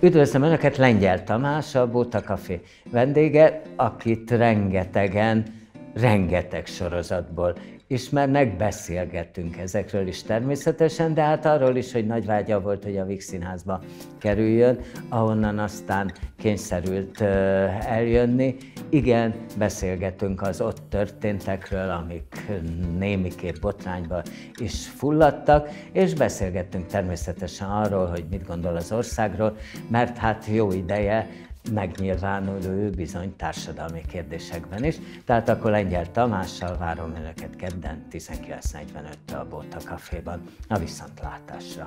Üdvözlöm Önöket, Lengyel Tamás, a Bóta Café vendége, akit rengetegen, rengeteg sorozatból ismernek, beszélgettünk ezekről is természetesen, de hát arról is, hogy nagy vágya volt, hogy a Vix kerüljön, ahonnan aztán kényszerült eljönni. Igen, beszélgetünk az ott történtekről, amik némiképp botrányba is fulladtak, és beszélgettünk természetesen arról, hogy mit gondol az országról, mert hát jó ideje megnyilvánul ő bizony társadalmi kérdésekben is. Tehát akkor Lengyel Tamással várom Önöket kedden 19.45-től a Bóta Caféban a viszontlátásra.